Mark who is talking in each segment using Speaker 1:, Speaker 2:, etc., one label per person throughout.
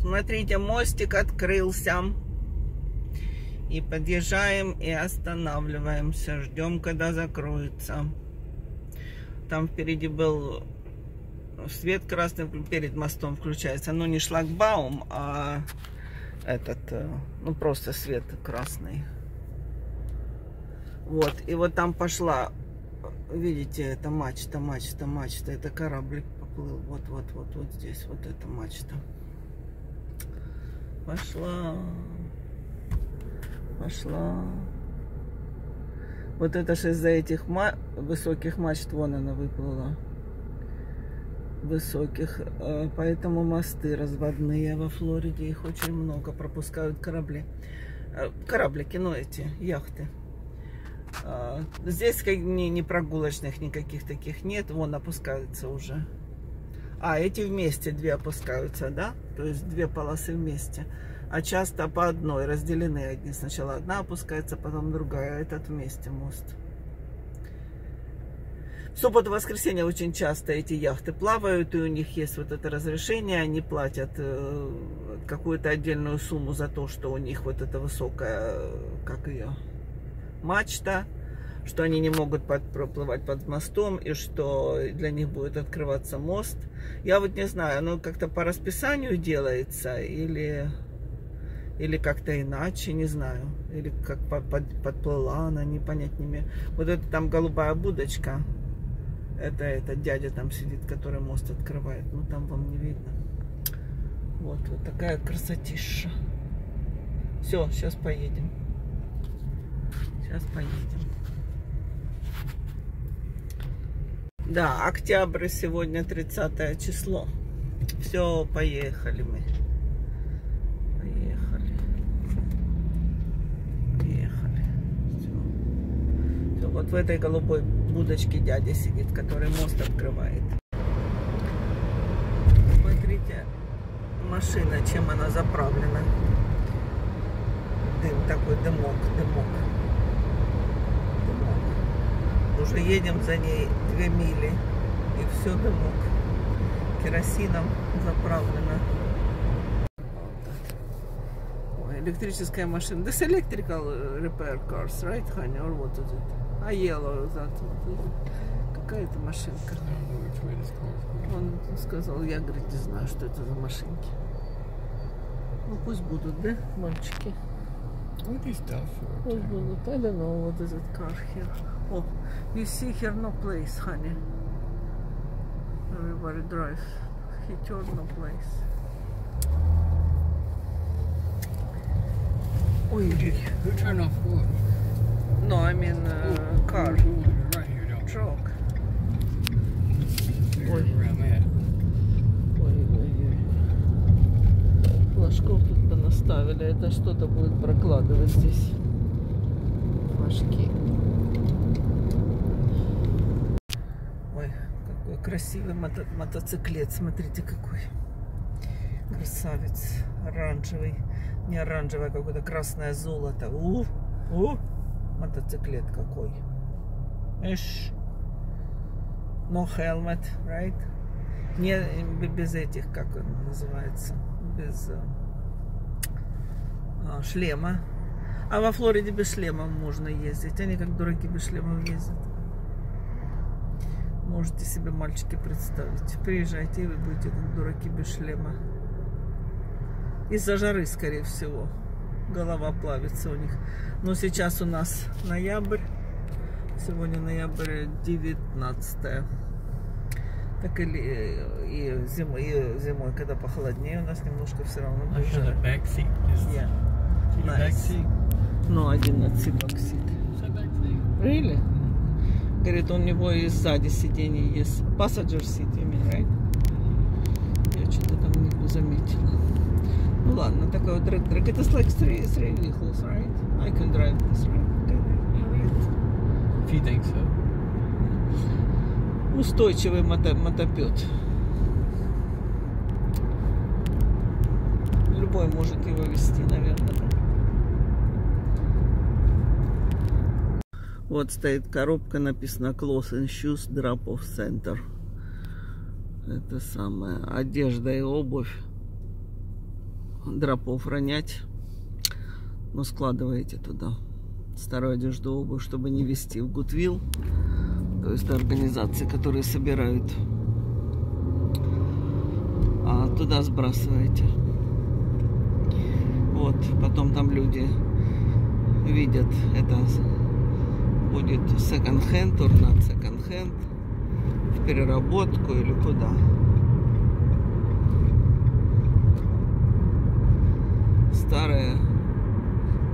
Speaker 1: Смотрите, мостик открылся. И подъезжаем и останавливаемся. Ждем, когда закроется. Там впереди был свет красный перед мостом включается. Но не шлагбаум, а этот, э, ну просто свет красный. Вот, и вот там пошла, видите, это мачта, мачта, мачта, это кораблик поплыл. Вот, вот, вот, вот здесь, вот эта мачта. Пошла, пошла. Вот это же из-за этих ма высоких мачт, вон она выплыла высоких, э, поэтому мосты разводные во Флориде, их очень много, пропускают корабли. Э, кораблики, ну эти, яхты. Э, здесь не, не прогулочных никаких таких нет, вон опускаются уже. А, эти вместе две опускаются, да? То есть две полосы вместе. А часто по одной разделены одни. Сначала одна опускается, потом другая. Этот вместе мост. В субботу воскресенье очень часто эти яхты плавают, и у них есть вот это разрешение, они платят э, какую-то отдельную сумму за то, что у них вот эта высокая, как ее, мачта, что они не могут под, проплывать под мостом, и что для них будет открываться мост. Я вот не знаю, оно как-то по расписанию делается, или, или как-то иначе, не знаю. Или как под, под, подплыла она, не понять не имею. Вот это там голубая будочка, это этот дядя там сидит, который мост открывает. Ну, там вам не видно. Вот, вот такая красотища. Все, сейчас поедем. Сейчас поедем. Да, октябрь сегодня 30 число. Все, поехали мы. Поехали. Поехали. Все. Все, вот в этой голубой будочке дядя сидит, который мост открывает. Смотрите, машина, чем она заправлена. Дым такой, дымок, дымок. Уже едем за ней две мили, и все дымок. Керосином заправлено. электрическая машина. This electrical repair cars, right, honey? Or what is it? А yellow that. Какая-то машинка. Он сказал, я, говорит, не знаю, что это за машинки. Ну пусть будут, да, мальчики?
Speaker 2: What is that for?
Speaker 1: Пусть будут. I don't know what is it car here. Oh, you see here no place, honey. Everybody drives. He turned no place. Ой,
Speaker 2: Who turned off what?
Speaker 1: No, I mean uh, car.
Speaker 2: Ooh, right here, don't?
Speaker 1: Truck.
Speaker 2: At.
Speaker 1: Ой-ой-ой. Флажков тут понаставили. Это что-то будет прокладывать здесь. Флажки. Ой, какой красивый мото мотоциклет. Смотрите, какой. Красавец. Оранжевый. Не оранжевый, а какое-то красное золото. У, у, мотоциклет какой. Эш. No helmet, right? Не без этих, как он называется, без а, шлема. А во Флориде без шлема можно ездить. Они как дураки без шлемов ездят. Можете себе, мальчики, представить. Приезжайте, и вы будете как дураки без шлема. Из-за жары, скорее всего. Голова плавится у них. Но сейчас у нас ноябрь. Сегодня ноябрь 19 так или и зимой, и зимой, когда похолоднее, у нас немножко все равно
Speaker 2: I
Speaker 1: будет жара.
Speaker 2: back seat. Just
Speaker 1: Yeah. Nice. Ну,
Speaker 2: back seat?
Speaker 1: Really? Говорит, у него и сзади сиденье есть. Passenger seat, you mean, right? Я что-то там не заметила. Ну ладно, такой вот трек-трек. Это like three, three vehicles, right? I can drive this, right?
Speaker 2: If you think so.
Speaker 1: Устойчивый мото мотопед. Любой может его вести, наверное. Вот стоит коробка, написано Clothes and Shoes Drop Off Center. Это самое. Одежда и обувь. дропов ронять. Но складываете туда старую одежду, обувь, чтобы не везти в Гудвилл. То есть организации, которые собирают. А туда сбрасываете. Вот, потом там люди видят, это будет second-hand, турнат second-hand, в переработку или куда. Старая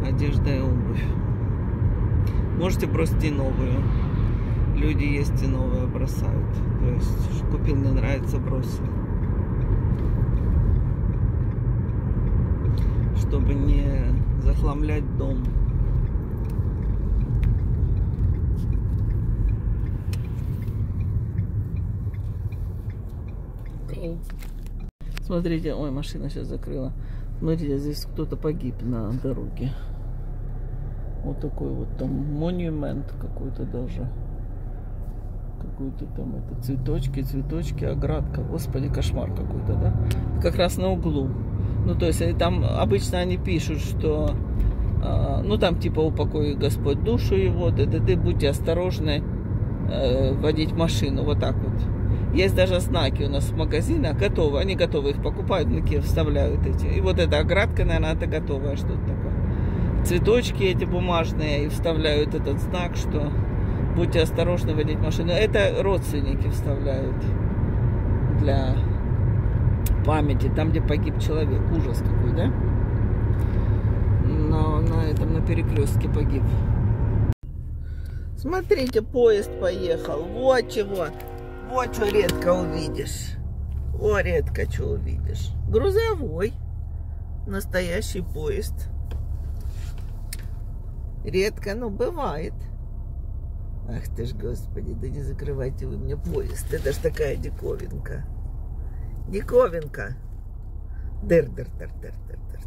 Speaker 1: одежда и обувь. Можете бросить и новую. Люди есть и новые бросают. То есть купил, не нравится, бросил. Чтобы не захламлять дом. Смотрите, ой, машина сейчас закрыла. Смотрите, здесь кто-то погиб на дороге. Вот такой вот там монумент какой-то даже. Какой-то там это цветочки, цветочки, оградка. Господи, кошмар какой-то, да? Как раз на углу. Ну, то есть э, там обычно они пишут, что а, ну там типа упокой Господь душу его, да, да, да, будьте осторожны э, водить машину, вот так вот. Есть даже знаки у нас в магазинах, готовы, они готовы их покупают, на Киев вставляют эти. И вот эта оградка, наверное, это готовое что-то такое. Цветочки эти бумажные и вставляют этот знак, что будьте осторожны водить машину. Это родственники вставляют для памяти, там, где погиб человек. Ужас какой, да? На, на этом, на перекрестке погиб. Смотрите, поезд поехал. Вот чего. Вот что редко увидишь. О, редко что увидишь. Грузовой. Настоящий поезд. Редко, но бывает. Ах ты ж, господи, да не закрывайте вы мне поезд. Это ж такая диковинка. Диковинка. дыр дыр дыр дыр дыр дыр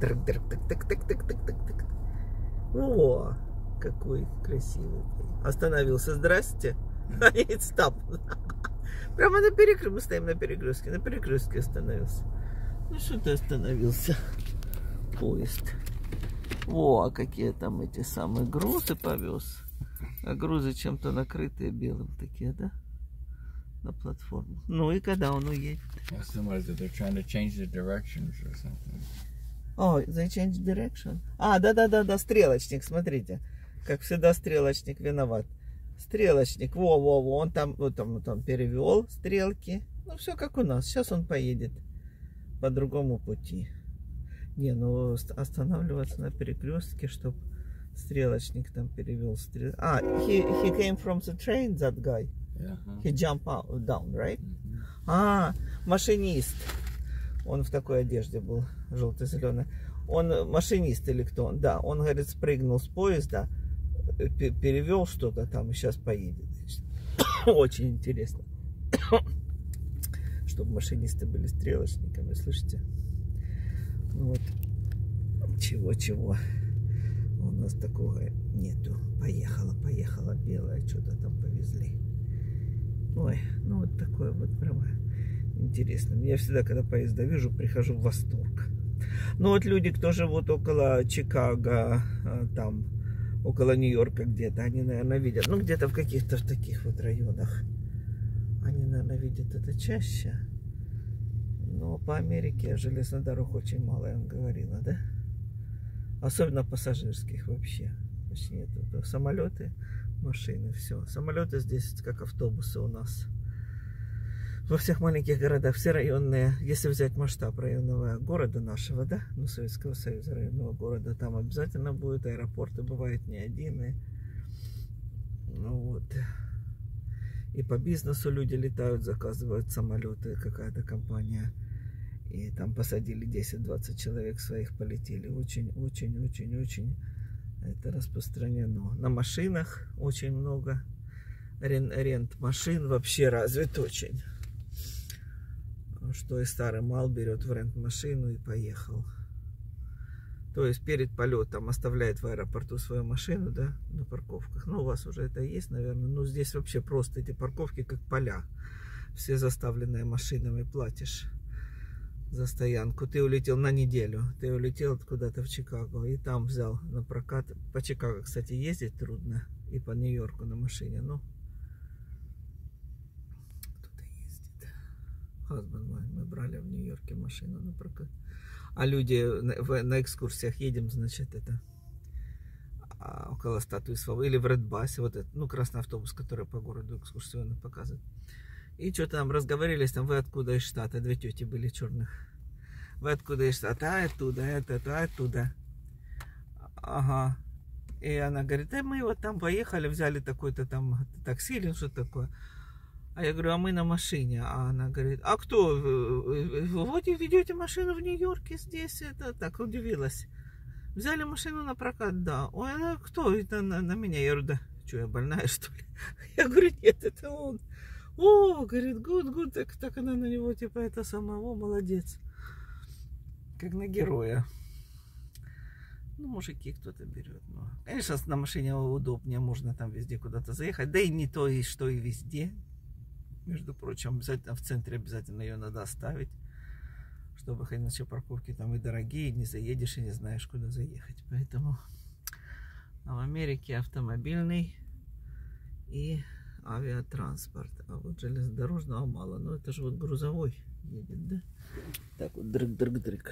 Speaker 1: дыр дыр дыр тык тык тык тык тык тык О, какой красивый. Остановился. Здрасте. Стоп. Прямо на перекрестке. Мы стоим на перекрестке. На перекрестке остановился. Ну что ты остановился? Поезд. О, а какие там эти самые грузы повез. А грузы чем-то накрытые белым такие, да? На платформу. Ну и когда он уедет?
Speaker 2: Change.
Speaker 1: О, they changed direction. А, да-да-да-да, стрелочник, смотрите. Как всегда, стрелочник виноват. Стрелочник, во-во-во, он там, вот там, вот он перевел стрелки. Ну, все как у нас. Сейчас он поедет по другому пути. Не, ну ост- останавливаться на перекрестке, чтобы стрелочник там перевел стрел. А, he, he came from the train, that guy.
Speaker 2: Yeah.
Speaker 1: He jumped out, down, right? А, машинист. Он в такой одежде был, желто-зеленой. Он машинист или кто он? Да, он, говорит, спрыгнул с поезда, перевел что-то там и сейчас поедет. Очень интересно. Чтобы машинисты были стрелочниками, слышите? Ну вот, чего-чего. У нас такого нету. Поехала, поехала белая, что-то там повезли. Ой, ну вот такое вот прямо интересно. Я всегда, когда поезда вижу, прихожу в восторг. Ну вот люди, кто живут около Чикаго, а, там, около Нью-Йорка где-то, они, наверное, видят. Ну, где-то в каких-то в таких вот районах. Они, наверное, видят это чаще. Но по Америке железных дорог очень мало, я вам говорила, да? Особенно пассажирских вообще. Почти нет. Это Самолеты, машины, все. Самолеты здесь как автобусы у нас. Во всех маленьких городах, все районные, если взять масштаб районного города нашего, да, ну, Советского Союза, районного города, там обязательно будет аэропорты, бывает не один. и- Ну вот. И по бизнесу люди летают, заказывают самолеты, какая-то компания. И там посадили 10-20 человек своих, полетели. Очень, очень, очень, очень это распространено. На машинах очень много. Рен- рент машин вообще развит очень. Что и старый мал берет в рент машину и поехал. То есть перед полетом оставляет в аэропорту свою машину, да, на парковках. Ну, у вас уже это есть, наверное. Ну, здесь вообще просто эти парковки как поля. Все заставленные машинами платишь за стоянку. Ты улетел на неделю. Ты улетел куда-то в Чикаго и там взял на прокат. По Чикаго, кстати, ездить трудно. И по Нью-Йорку на машине. Ну, кто-то ездит. Хазбанд мой. Мы брали в Нью-Йорке машину на прокат. А люди на, экскурсиях едем, значит, это а, около статуи Свободы. Или в Редбасе. Вот это, ну, красный автобус, который по городу экскурсионно показывает. И что-то там разговорились, там, вы откуда из штата? Две тети были черных. Вы откуда из штата? А, оттуда, это, это, оттуда. Ага. И она говорит, да мы вот там поехали, взяли такой-то там такси или что такое. А я говорю, а мы на машине. А она говорит, а кто? Вот и ведете машину в Нью-Йорке здесь? Это так удивилась. Взяли машину на прокат, да. Ой, а кто это на, на меня? Я говорю, да, что, я больная, что ли? Я говорю, нет, это он. О, говорит, гуд, гуд, так, так она на него, типа, это самого, молодец. Как на героя. Ну, мужики кто-то берет. Но... Конечно, на машине удобнее, можно там везде куда-то заехать. Да и не то, и что и везде. Между прочим, обязательно в центре обязательно ее надо оставить. Чтобы иначе парковки там и дорогие, не заедешь и не знаешь, куда заехать. Поэтому а в Америке автомобильный и авиатранспорт. А вот железнодорожного мало. Но это же вот грузовой едет, да? Так вот, дрык-дрык-дрык.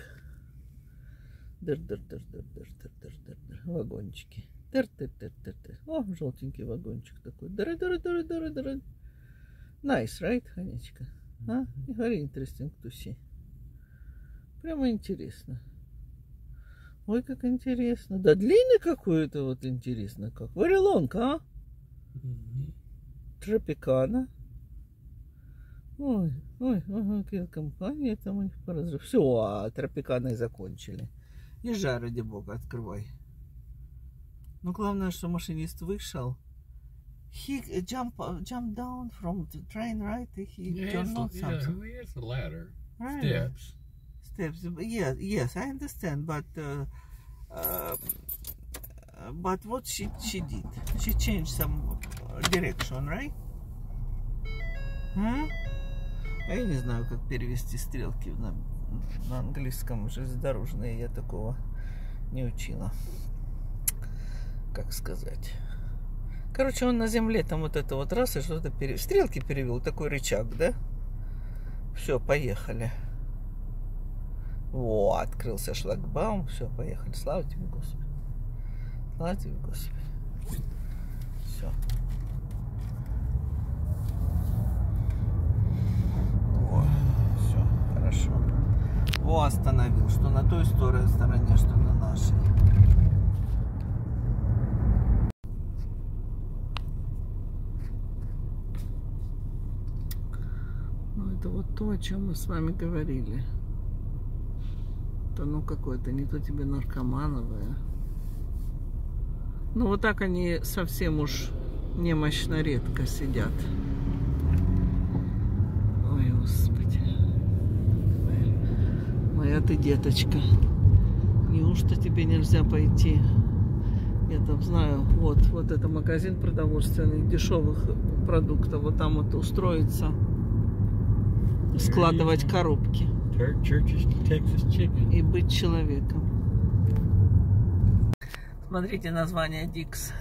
Speaker 1: Дыр-дыр-дыр-дыр-дыр-дыр-дыр-дыр. Вагончики. Дыр-дыр-дыр-дыр-дыр. О, желтенький вагончик такой. Дыры-дыры-дыры-дыры-дыры. Nice, right, Ханечка? А? Very interesting to see. Прямо интересно. Ой, как интересно. Да длинный какой-то вот интересно. Как. Very long, а? Тропикана. Ой, ой, ага, какие компании там у них по разрыву. Все, а тропиканы закончили. Езжай, ради бога, открывай. Ну, главное, что машинист вышел. He uh, jump, uh, jump down from the train, right? He
Speaker 2: Yeah,
Speaker 1: turned
Speaker 2: it's,
Speaker 1: on
Speaker 2: yeah,
Speaker 1: something.
Speaker 2: who is the ladder?
Speaker 1: Right.
Speaker 2: Steps.
Speaker 1: steps. Yes, yes, I understand, but uh, uh, but what she she did? She changed some direction, right? М? А я не знаю, как перевести стрелки на, на английском железнодорожные. Я такого не учила. Как сказать? Короче, он на земле там вот это вот раз и что-то пере... Стрелки перевел, такой рычаг, да? Все, поехали. О, открылся шлагбаум. Все, поехали. Слава тебе, Господи. Слава тебе, Господи. Все. О, все, хорошо. О, остановил, что на той стороне, что на нашей. Ну, это вот то, о чем мы с вами говорили. Это ну какое-то, не то тебе наркомановое. Ну, вот так они совсем уж немощно редко сидят. Ой, Господи. Моя ты деточка. Неужто тебе нельзя пойти? Я там знаю, вот, вот это магазин продовольственный, дешевых продуктов. Вот там вот устроиться, складывать коробки и быть человеком. Смотрите название Дикс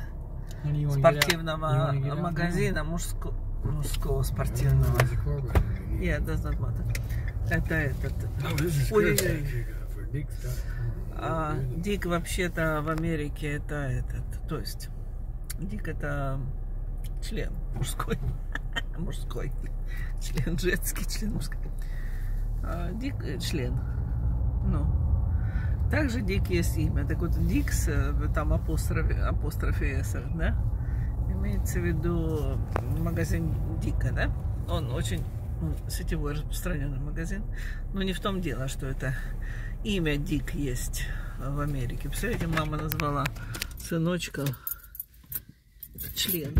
Speaker 1: спортивного магазина мужско- мужского спортивного. Yeah, does not matter. Это этот.
Speaker 2: Oh,
Speaker 1: Ой. А, Дик вообще-то в Америке это этот. То есть Дик это член мужской. Мужской. Член женский, член мужской. А, Дик э, член. Ну. Также Дик есть имя. Так вот, Дикс, э, там апострофе, апострофе S, да? Имеется в виду магазин Дика, да? Он очень ну, сетевой распространенный магазин. Но не в том дело, что это имя Дик есть в Америке. Представляете, мама назвала сыночка член.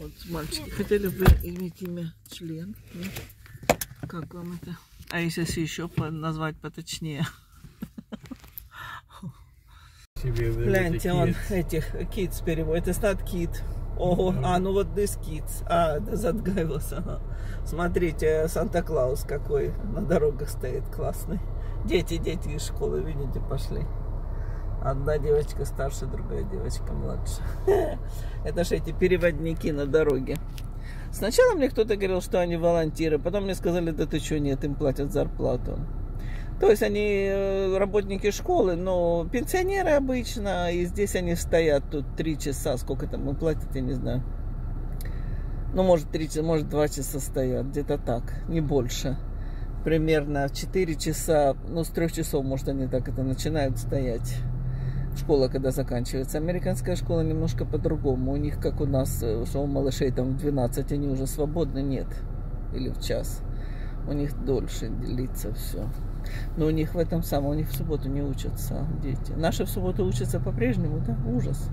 Speaker 1: Вот мальчики хотели бы иметь имя член. Нет? Как вам это? А если еще назвать поточнее? Гляньте, он этих kids переводит. It's not kid. Ого, а, ну вот this kids. А, was, ага. Смотрите, Санта-Клаус какой на дорогах стоит классный. Дети, дети из школы, видите, пошли. Одна девочка старше, другая девочка младше. Это же эти переводники на дороге. Сначала мне кто-то говорил, что они волонтеры, потом мне сказали, да ты что, нет, им платят зарплату. То есть они э, работники школы, но пенсионеры обычно, и здесь они стоят тут три часа, сколько там им платят, я не знаю. Ну, может, три часа, может, два часа стоят, где-то так, не больше. Примерно 4 часа, ну, с трех часов, может, они так это начинают стоять. Школа, когда заканчивается. Американская школа немножко по-другому. У них, как у нас, э, что у малышей там в 12, они уже свободны, нет. Или в час. У них дольше длится все. Но у них в этом самом, у них в субботу не учатся дети. Наши в субботу учатся по-прежнему, да? Ужас.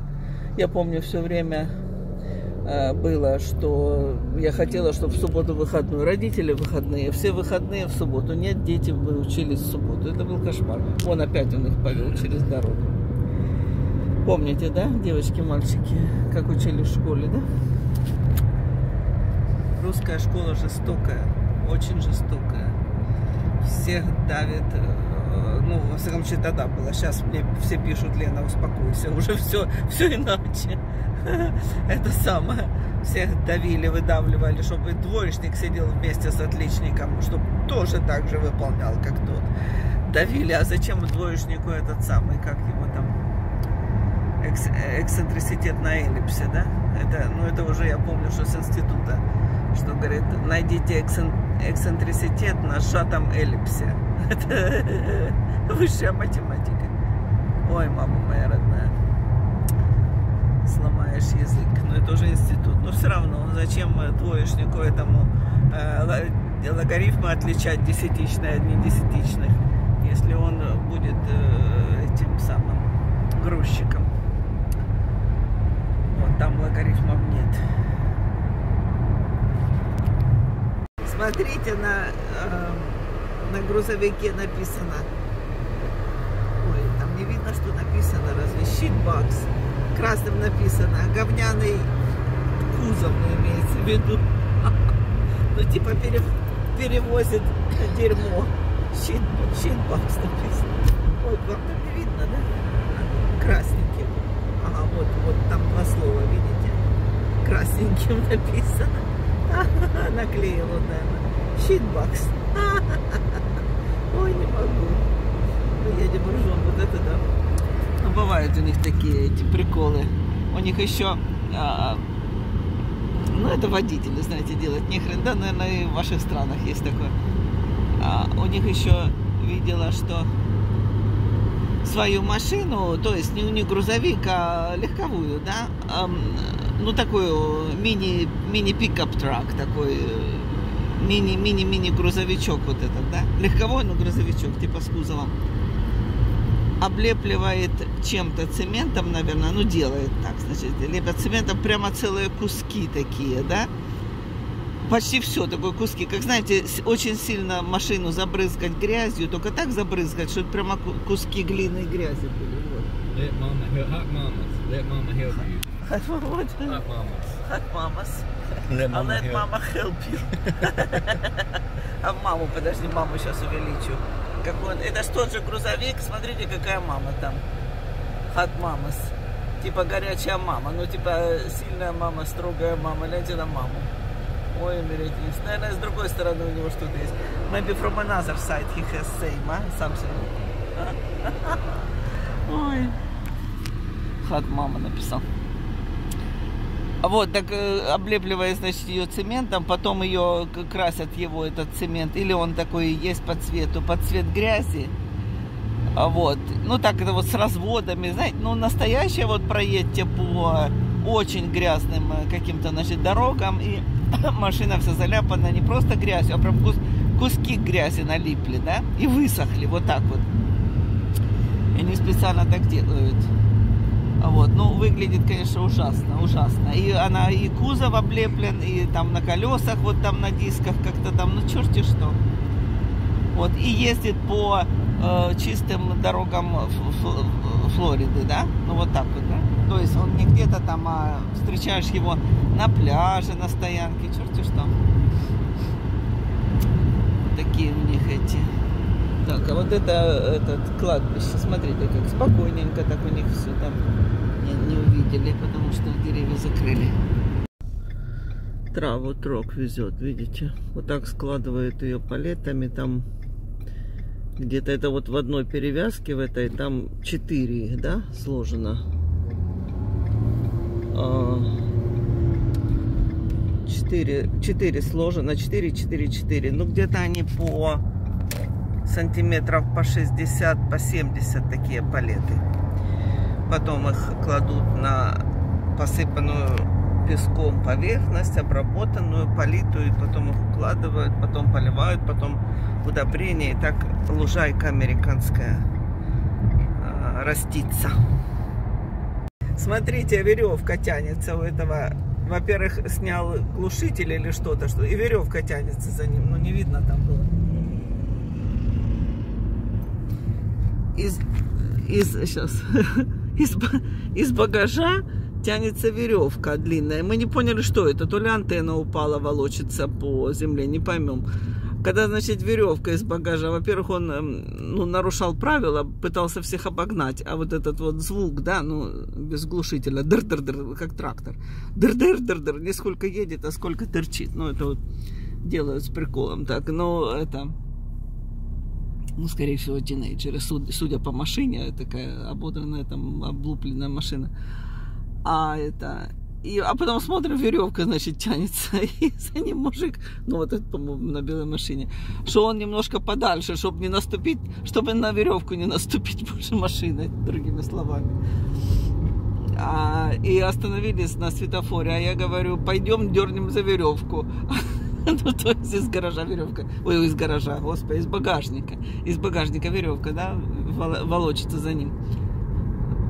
Speaker 1: Я помню все время э, было, что я хотела, чтобы в субботу выходную. Родители выходные, все выходные в субботу. Нет, дети вы учились в субботу. Это был кошмар. Он опять он их повел через дорогу. Помните, да, девочки, мальчики, как учили в школе, да? Русская школа жестокая, очень жестокая всех давит, э, ну, во всяком случае, тогда было. Сейчас мне все пишут, Лена, успокойся, уже все, все иначе. Это самое. Всех давили, выдавливали, чтобы двоечник сидел вместе с отличником, чтобы тоже так же выполнял, как тот. Давили, а зачем двоечнику этот самый, как его там, экс, эксцентриситет на эллипсе, да? Это, ну, это уже я помню, что с института что говорит, найдите эксцентриситет на сжатом эллипсе. Это высшая математика. Ой, мама моя родная. Сломаешь язык. Но это уже институт. Но все равно, зачем двоечнику этому э, логарифмы отличать десятичные от недесятичных, если он будет э, этим самым грузчиком. Там логарифмов нет. Смотрите, на, э, на грузовике написано. Ой, там не видно, что написано, разве щитбакс. Красным написано. Говняный кузов имеется в виду. Ну, типа перевозит дерьмо. Щит, щитбакс написано. Ой, вам там не видно, да? Красненьким. Вот, вот там два слова, видите? Красненьким написано. Наклеил он, наверное. Щитбакс. Ой, не могу. Мы едем ржем, вот это да. Ну, бывают у них такие эти приколы. У них еще, а, ну, это водители, знаете, делать не хрен. Да, наверное, и в ваших странах есть такое. А, у них еще видела, что свою машину, то есть не, не грузовик, а легковую, да, ну такую мини мини пикап трак такой мини мини мини грузовичок вот этот да? Легковой но грузовичок типа с кузовом. Облепливает чем-то цементом наверное ну делает так значит лепят цементом прямо целые куски такие да почти все такое куски как знаете очень сильно машину забрызгать грязью только так забрызгать что прямо куски глины и грязи были.
Speaker 2: Let mama help, mamas. Let mama help you.
Speaker 1: Вот.
Speaker 2: Hot mamas.
Speaker 1: Hot mamas.
Speaker 2: Let mama
Speaker 1: let
Speaker 2: help.
Speaker 1: mama help you. А маму, подожди, маму сейчас увеличу. Как он, это ж тот же грузовик, смотрите, какая мама там. Hot mamas. Типа горячая мама. Ну, типа сильная мама, строгая мама. Гляньте на маму. Ой, умереть. Наверное, с другой стороны у него что-то есть. Maybe from another side he has same, а? Something. Ой. Хат мама написал. Вот, так э, облепливая, значит, ее цементом, потом ее красят его, этот цемент, или он такой есть по цвету, под цвет грязи. А Вот, ну так это вот с разводами, знаете, ну настоящее вот проедьте по очень грязным э, каким-то, значит, дорогам, и машина вся заляпана не просто грязью, а прям кус- куски грязи налипли, да, и высохли вот так вот. И они специально так делают. Вот, ну, выглядит, конечно, ужасно, ужасно. И она и кузов облеплен, и там на колесах, вот там на дисках как-то там, ну, черти что. Вот, и ездит по э, чистым дорогам Флориды, да? Ну, вот так вот, да? То есть он не где-то там, а встречаешь его на пляже, на стоянке, черти что. Такие у них эти. Так, а вот это этот кладбище, смотрите, как спокойненько так у них все там не, не увидели, потому что деревья закрыли. Траву трог везет, видите? Вот так складывает ее палетами, там где-то это вот в одной перевязке в этой, там четыре да, сложено. А, Четыре, четыре сложено, четыре, четыре, четыре. Ну, где-то они по сантиметров по 60, по 70 такие палеты. Потом их кладут на посыпанную песком поверхность, обработанную, политую, и потом их укладывают, потом поливают, потом удобрение, и так лужайка американская а, растится. Смотрите, веревка тянется у этого. Во-первых, снял глушитель или что-то, что и веревка тянется за ним, но не видно там было. Из, из сейчас из, из багажа тянется веревка длинная. Мы не поняли, что это. То ли антенна упала, волочится по земле, не поймем. Когда, значит, веревка из багажа, во-первых, он эм, ну, нарушал правила, пытался всех обогнать, а вот этот вот звук, да, ну, без глушителя, дыр-дыр-дыр, как трактор, дыр-дыр-дыр-дыр, не сколько едет, а сколько торчит, ну, это вот делают с приколом так, но это, ну, скорее всего, тинейджеры, судя по машине, такая ободранная, там, облупленная машина, а это, и, а потом смотрим, веревка, значит, тянется. И за ним мужик, ну вот это, по-моему, на белой машине, что он немножко подальше, чтобы не наступить, чтобы на веревку не наступить больше машины, другими словами. А, и остановились на светофоре, а я говорю, пойдем дернем за веревку. Ну, то есть из гаража веревка. Ой, из гаража, господи, из багажника. Из багажника веревка, да, волочится за ним.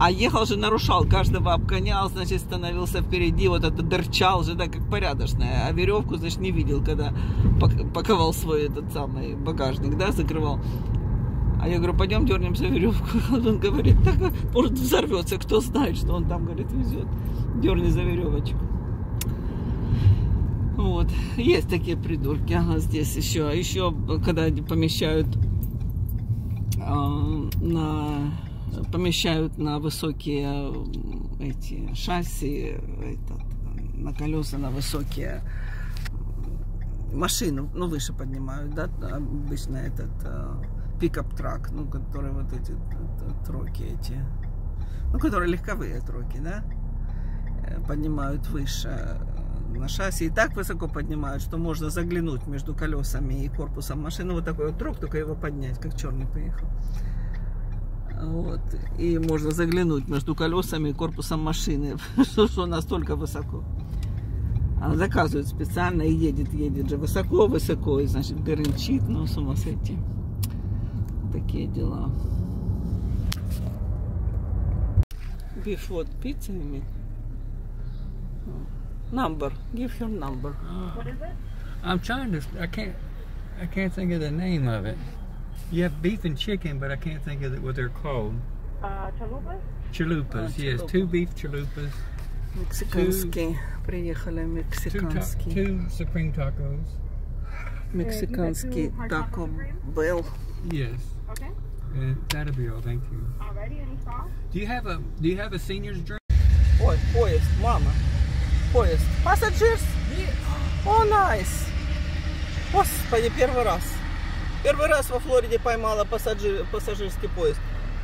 Speaker 1: А ехал же, нарушал, каждого обгонял, значит, становился впереди, вот это дырчал же, да, как порядочная. А веревку, значит, не видел, когда паковал свой этот самый багажник, да, закрывал. А я говорю, пойдем дернемся веревку. Он говорит, так может взорвется, кто знает, что он там, говорит, везет. Дерни за веревочку. Вот, есть такие придурки. Ага, здесь еще, а еще, когда помещают э, на помещают на высокие эти шасси, этот, на колеса, на высокие машины, ну, выше поднимают, да, обычно этот пикап-трак, ну, которые вот эти троки эти, ну, которые легковые троки, да, э, поднимают выше на шасси и так высоко поднимают, что можно заглянуть между колесами и корпусом машины. Вот такой вот трок, только его поднять, как черный поехал. Вот. И можно заглянуть между колесами и корпусом машины, что, что настолько высоко. Она заказывает специально и едет, едет же высоко-высоко, и, значит, гранчит, ну, с ума сойти. Такие дела. Beef what? Pizza, mean? Number. Give her number.
Speaker 2: What is it? I'm trying to, I can't, I can't think of the name of it. You have beef and chicken, but I can't think of what they're called.
Speaker 3: Uh, chalupas?
Speaker 2: Chalupas,
Speaker 1: Uh,
Speaker 2: yes.
Speaker 1: chalupa.
Speaker 2: Two beef chalupas.
Speaker 1: Мексиканские. Приехали
Speaker 2: Two, ta-
Speaker 1: мексиканские.
Speaker 2: two supreme tacos.
Speaker 1: Мексиканский
Speaker 3: Uh, you got two hard
Speaker 1: тако
Speaker 3: chocolate cream?
Speaker 1: Белл.
Speaker 2: Yes.
Speaker 3: Okay.
Speaker 2: Uh, that'll be all. Thank you.
Speaker 3: Alrighty, any sauce?
Speaker 2: Do you have a Do you have a senior's drink?
Speaker 1: Ой, поезд, мама. Поезд. Пассажирс? О, найс. Господи, первый раз. Первый раз во Флориде поймала пассажир, пассажирский поезд.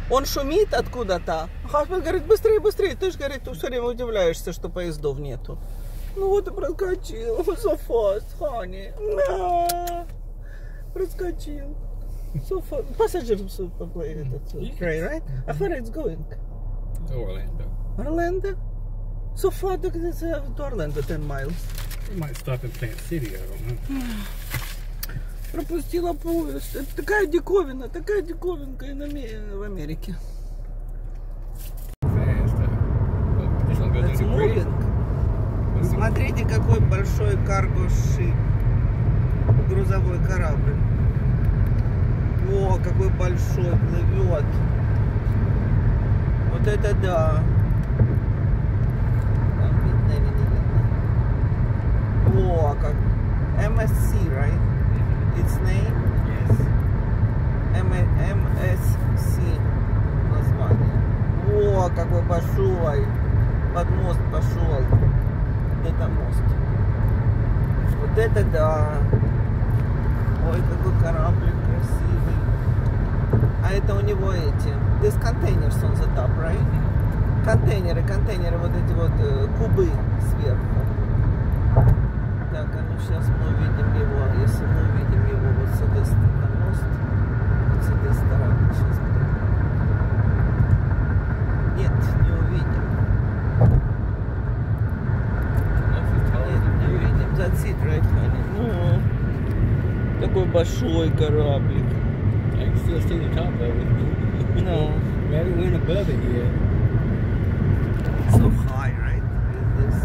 Speaker 1: Он шумит откуда-то. Хасбин говорит, быстрее, быстрее. Ты же, говорит, все время удивляешься, что поездов нету. Ну вот и проскочил. So fast, honey. Проскочил. So fast. Пассажир этот, train, right? А where it's going?
Speaker 2: Orlando.
Speaker 1: Orlando? So far, to, to Orlando 10 miles.
Speaker 2: We might stop in Plant City. I don't know.
Speaker 1: Пропустила поезд. Это такая диковина, такая диковинка и в Америке. Смотрите, какой большой карго-шип. Грузовой корабль. О, какой большой плывет. Вот это да. Там видно или не видно? О, как MSC, right? Its name?
Speaker 2: Yes.
Speaker 1: M- MSC название. О, какой большой! Под мост пошел. Вот это мост. Вот это да. Ой, какой кораблик красивый. А это у него эти. This containers on the top, right? Контейнеры, контейнеры, вот эти вот э, кубы сверху. Так, а ну сейчас мы увидим его. Если мы увидим стороны мост, с этой стороны сейчас. Нет, не увидим. Нет, не увидим. That's it, right, такой большой кораблик.
Speaker 2: I can still see the top of it.
Speaker 1: No.
Speaker 2: We haven't above it yet.
Speaker 1: So high, right? This.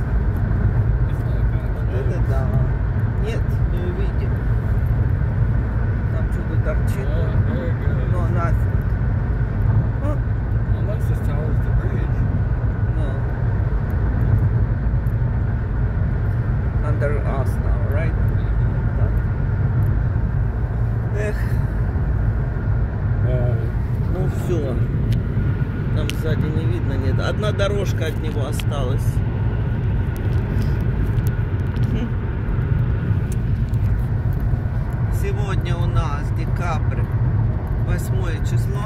Speaker 2: It's not kind
Speaker 1: Вот
Speaker 2: of
Speaker 1: это да. Нет, не увидим. Там что-то торчит.
Speaker 2: Oh, there it goes.
Speaker 1: Но nothing. Oh,
Speaker 2: Almost as tall as the bridge.
Speaker 1: no. Under us now, right? Так. Эх,
Speaker 2: Uh,
Speaker 1: ну все. Там сзади не видно, нет. Дорожка от него осталась. Сегодня у нас декабрь, 8 число.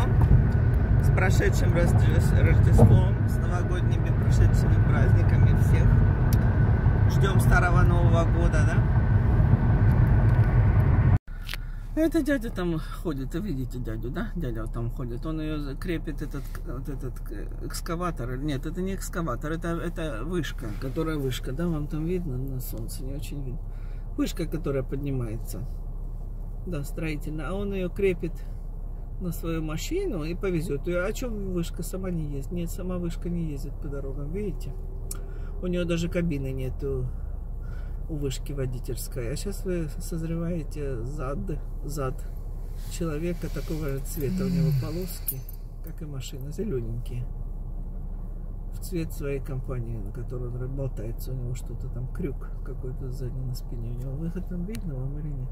Speaker 1: С прошедшим Рожде- Рождеством, с новогодними прошедшими праздниками всех. Ждем Старого Нового года, да? Это дядя там ходит, видите дядю, да? Дядя вот там ходит. Он ее крепит, этот, вот этот экскаватор. Нет, это не экскаватор, это, это вышка, которая вышка, да? Вам там видно на солнце, не очень видно. Вышка, которая поднимается. Да, строительная. А он ее крепит на свою машину и повезет ее. А что вышка сама не ездит? Нет, сама вышка не ездит по дорогам, видите? У нее даже кабины нету у вышки водительской. А сейчас вы созреваете зад, зад человека такого же цвета. У него полоски, как и машина, зелененькие. В цвет своей компании, на которой он болтается. У него что-то там, крюк какой-то сзади на спине. У него выход там видно вам или нет?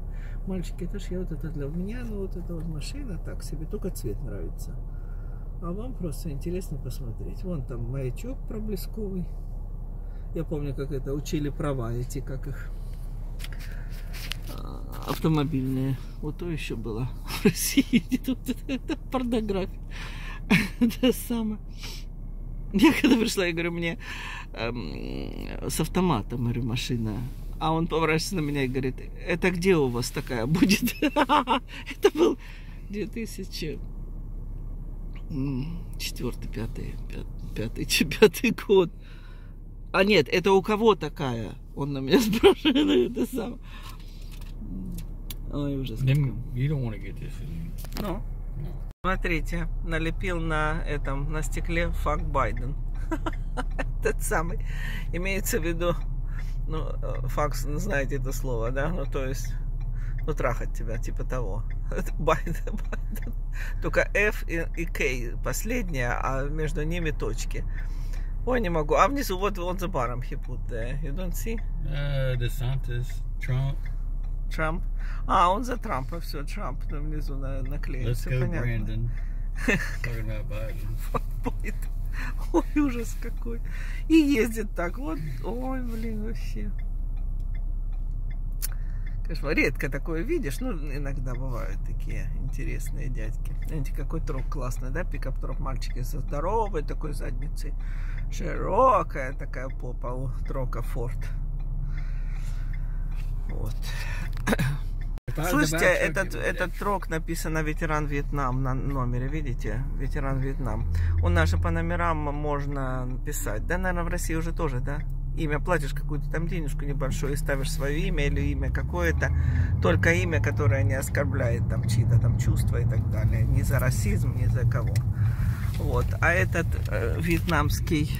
Speaker 1: Мальчики, это ж я вот это для меня, ну вот эта вот машина так себе, только цвет нравится. А вам просто интересно посмотреть. Вон там маячок проблесковый. Я помню, как это учили права эти, как их а, автомобильные. Вот то еще было в России. Тут это порнография. Это самое. Я когда пришла, я говорю, мне эм, с автоматом, говорю, машина. А он поворачивается на меня и говорит, это где у вас такая будет? Это был 2000 четвертый, пятый, пятый, пятый год. А нет, это у кого такая? Он на меня спрашивает, это сам. Ой, ужас.
Speaker 2: This.
Speaker 1: Ну, смотрите, налепил на этом, на стекле факт Байден. Этот самый. Имеется в виду, ну, э, факс, знаете это слово, да? Ну, то есть, ну, трахать тебя, типа того. Это Байден, Байден. Только F и, и K последняя, а между ними точки. Ой, не могу. А внизу, вот он за баром he put there. You don't see?
Speaker 2: Uh, DeSantis, Trump.
Speaker 1: Трамп. А, он за Трампа, все, Трамп там внизу на, наклеен.
Speaker 2: Let's
Speaker 1: Все
Speaker 2: go,
Speaker 1: понятно.
Speaker 2: Brandon. Talking about Biden.
Speaker 1: Ой, ужас какой. И ездит так вот. Ой, блин, вообще. Конечно, редко такое видишь. Ну, иногда бывают такие интересные дядьки. Знаете, какой трок классный, да? Пикап-троп мальчики со здоровой такой задницей. Широкая такая попа у трока Форд. Вот. Слышите, этот, этот трок написано ветеран Вьетнам на номере, видите? Ветеран Вьетнам. У нас же по номерам можно писать. Да, наверное, в России уже тоже, да? Имя, платишь какую-то там денежку небольшую и ставишь свое имя или имя какое-то. Только имя, которое не оскорбляет там чьи-то там чувства и так далее. Ни за расизм, ни за кого. Вот. А этот э, вьетнамский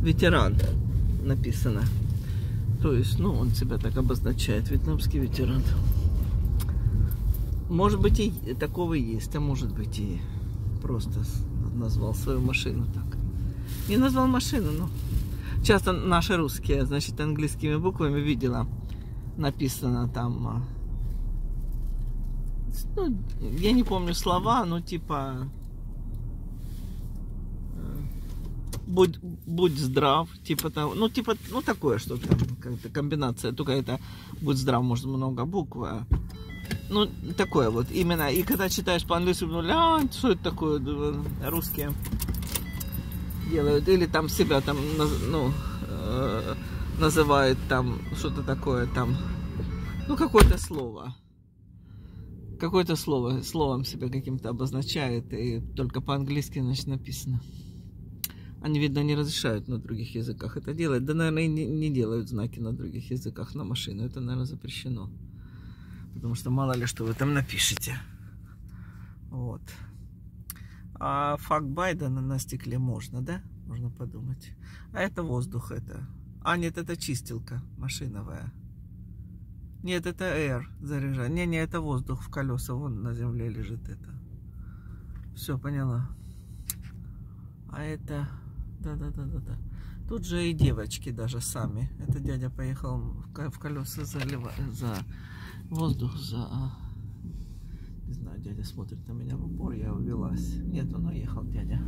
Speaker 1: ветеран написано. То есть, ну, он себя так обозначает, вьетнамский ветеран. Может быть и такого есть, а может быть и просто назвал свою машину так. Не назвал машину, но часто наши русские, значит, английскими буквами видела написано там а, Ну, я не помню слова, но типа... э, Будь, будь здрав, типа того, ну типа, ну такое что-то, там, как-то комбинация, только это будь здрав, может много букв, а, ну такое вот именно, и когда читаешь по-английски, ну ля, что это такое, русские делают, или там себя там, ну, э, называют там что-то такое там, ну какое-то слово, какое-то слово, словом себя каким-то обозначает, и только по-английски, значит, написано. Они, видно, не разрешают на других языках это делать. Да, наверное, и не, не делают знаки на других языках на машину. Это, наверное, запрещено. Потому что мало ли, что вы там напишете. Вот. А факт Байдена на стекле можно, да? Можно подумать. А это воздух это. А, нет, это чистилка машиновая. Нет, это air заряжать. Не, не, это воздух в колеса. Вон на земле лежит это. Все, поняла. А это... Да-да-да-да-да. Тут же и девочки даже сами. Это дядя поехал в ко- в колеса залива... за воздух, за... а, Не знаю, дядя смотрит на меня в упор, я увелась. Нет, он уехал, дядя.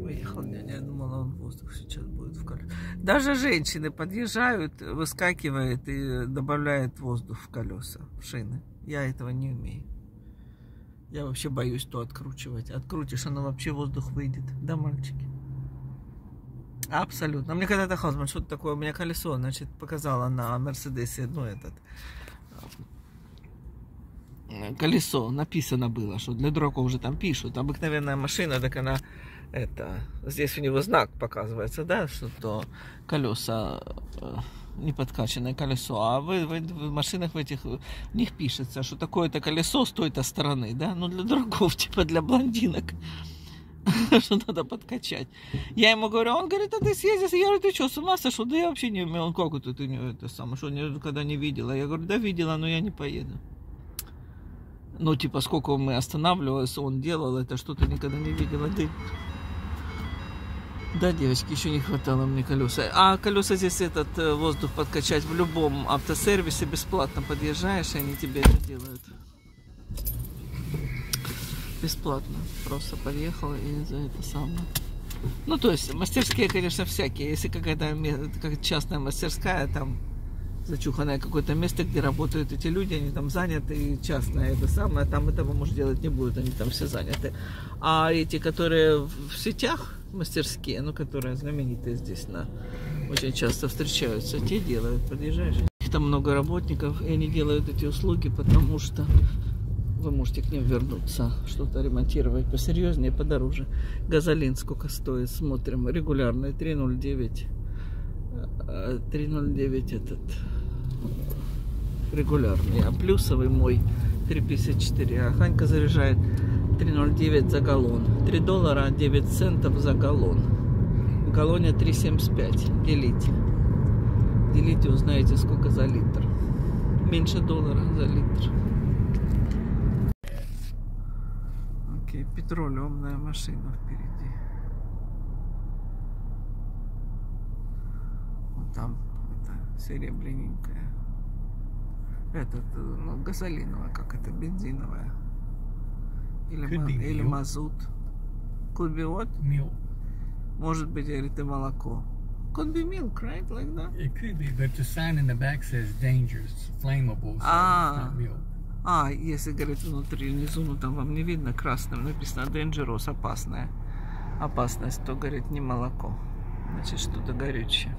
Speaker 1: Уехал дядя, я думала, он воздух сейчас будет в колеса. Даже женщины подъезжают, выскакивают и добавляют воздух в колеса, в шины. Я этого не умею. Я вообще боюсь то откручивать. Открутишь, оно вообще воздух выйдет. Да, мальчики? Абсолютно. Мне когда-то Хазман что-то такое, у меня колесо, значит, показала на Мерседесе, ну, этот, э, колесо написано было, что для дураков уже там пишут. Обыкновенная машина, так она, это, здесь у него знак показывается, да, что то колеса э, не подкачанное колесо, а в, в- в машинах в этих, в них пишется, что такое-то колесо с той-то стороны, да, ну для дураков, типа для блондинок, что надо подкачать. Я ему говорю, он говорит, а ты съездишь? Я говорю, ты что, с ума сошел? Да я вообще не умею. Он, как это ты не, это самое, что никогда не видела? Я говорю, да видела, но я не поеду. Ну, типа, сколько мы останавливались, он делал это, что-то никогда не видела. Да, да, девочки, еще не хватало мне колеса. А колеса здесь этот э, воздух подкачать в любом автосервисе бесплатно подъезжаешь, и они тебе это делают. Бесплатно. Просто подъехал и за это самое. Ну, то есть, мастерские, конечно, всякие. Если какая-то как частная мастерская, там зачуханное какое-то место, где работают эти люди, они там заняты, и частное это самое, там этого, может, делать не будут, они там все заняты. А эти, которые в сетях мастерские, ну, которые знаменитые здесь, на, очень часто встречаются, те делают, подъезжаешь. Там много работников, и они делают эти услуги, потому что вы можете к ним вернуться, что-то ремонтировать посерьезнее, подороже. Газолин сколько стоит, смотрим, регулярный, 309. э, 309 этот регулярный, а плюсовый мой 354. А Ханька заряжает 309 за галлон. 3 доллара 9 центов за галлон. В галлоне 3,75. Делите. Делите, узнаете, сколько за литр. Меньше доллара за литр. Окей, петролеумная машина впереди. Вот там это серебряненькая. Этот, э, ну, газолиновая, как это, бензиновая. Или, ма- или мазут. Could be what?
Speaker 2: Milk.
Speaker 1: Может быть, говорит, и молоко. Could be milk, right? Like that?
Speaker 2: It could be, but the sign in the back says dangerous, flammable, so
Speaker 1: Ah.
Speaker 2: it's not milk.
Speaker 1: А, если, говорит, внутри, внизу, ну там вам не видно, красным написано dangerous, опасная. Опасность, то, говорит, не молоко. Значит, что-то горючее.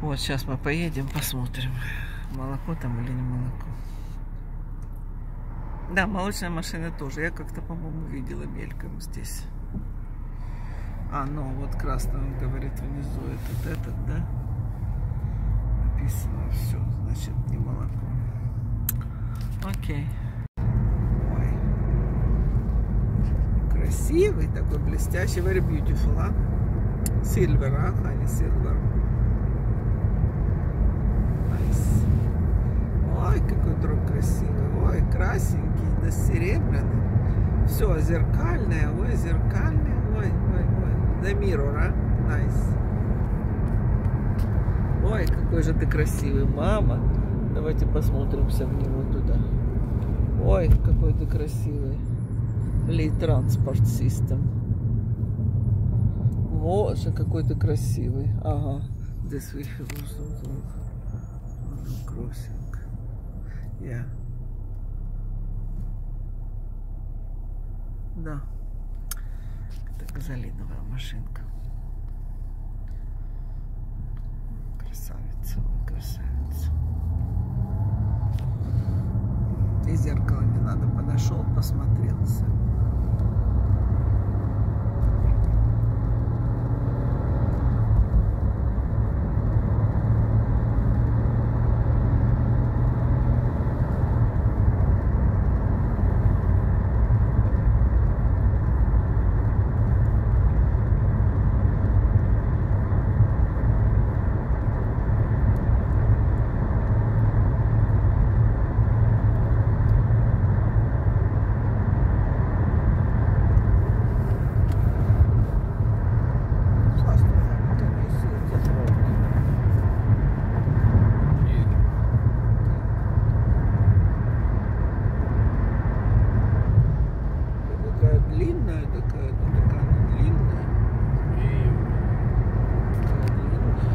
Speaker 1: Вот, сейчас мы поедем, посмотрим, молоко там или не молоко. Да, молочная машина тоже. Я как-то, по-моему, видела мельком здесь. А, ну, вот красным, он говорит, внизу этот, этот, да? Написано все, значит, не молоко. Окей. Ой. Красивый такой, блестящий, very beautiful, а? Silver, а, Хани, silver. Nice. Ой, какой друг красивый. Ой, красненький, да серебряный. Все, зеркальное, ой, зеркальное, ой, ой, ой. The mirror, а? Nice. Ой, какой же ты красивый, мама. Давайте посмотримся в него туда. Ой, какой ты красивый. Ли Транспорт Систем. Боже, какой ты красивый. Ага. This we have crossing. Yeah. Да. Это газолиновая машинка. Красавица, красавица. Зеркало не надо. Подошел, посмотрелся. Классно. Конечно, это правда. Такая длинная такая, ну такая она длинная. Такая длинная.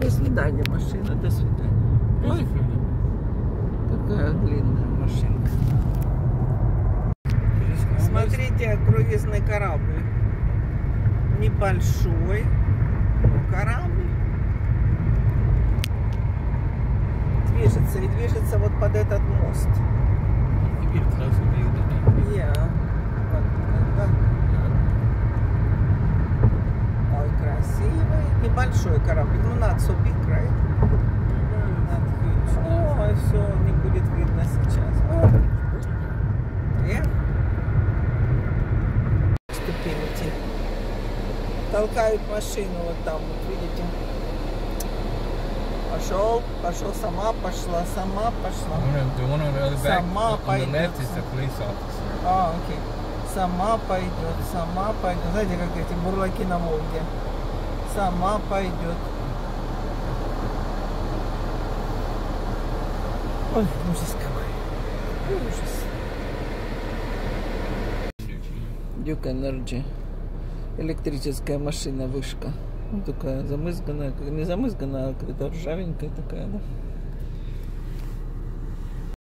Speaker 1: До свидания, машина, до свидания. Ой, какая длинная машинка. Смотрите, круизный корабль. Небольшой, но корабль. Движется и движется вот под этот мост.
Speaker 2: Than that.
Speaker 1: Я. Вот, да. Ой, красивый. Небольшой корабль. Ну, not so big, right? Not huge. Ой, все, не будет видно сейчас. О, я. Ступеньки. Толкают машину вот там, вот видите. Пошел, пошел, сама пошла, сама пошла.
Speaker 2: One of- The one on the other back,
Speaker 1: Сама
Speaker 2: on the left is
Speaker 1: пойдет.
Speaker 2: the police officer.
Speaker 1: А, окей. Сама пойдет, сама пойдет. Знаете, как эти бурлаки на Волге. Сама пойдет. Ой, ужас какой. Ужас. Duke Energy. Электрическая машина, вышка. Ну, такая замызганная, не замызганная, а какая-то ржавенькая такая, да?